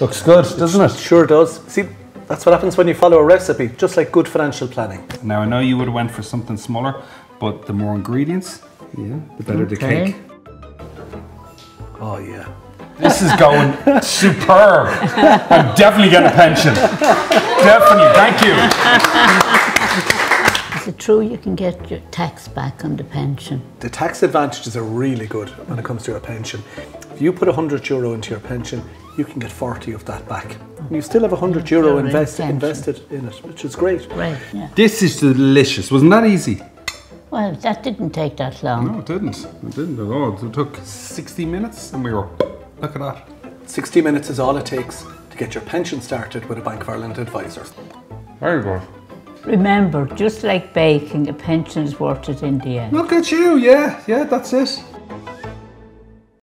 Looks good, doesn't it? Sure does. See, that's what happens when you follow a recipe, just like good financial planning. Now I know you would have went for something smaller, but the more ingredients, yeah, the better the cake. Oh yeah. This is going superb. I'm definitely getting a pension. Definitely. Thank you. Is it true you can get your tax back on the pension? The tax advantages are really good when it comes to your pension. If you put 100 euro into your pension, you can get 40 of that back. And you still have 100 euro Your invest, invested in it, which is great. Right, yeah. This is delicious. Wasn't that easy? Well, that didn't take that long. No, it didn't. It didn't at all. It took 60 minutes and we were, look at that. 60 minutes is all it takes to get your pension started with a Bank of Ireland advisor. Very good. Remember, just like baking, a pension is worth it in the end. Look at you. Yeah, yeah, that's it.